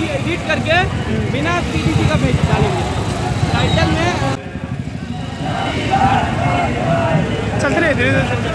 की एडिट करके बिना पीडीसी का भेज डालेंगे। टाइटल में चलते रहे धीरे धीरे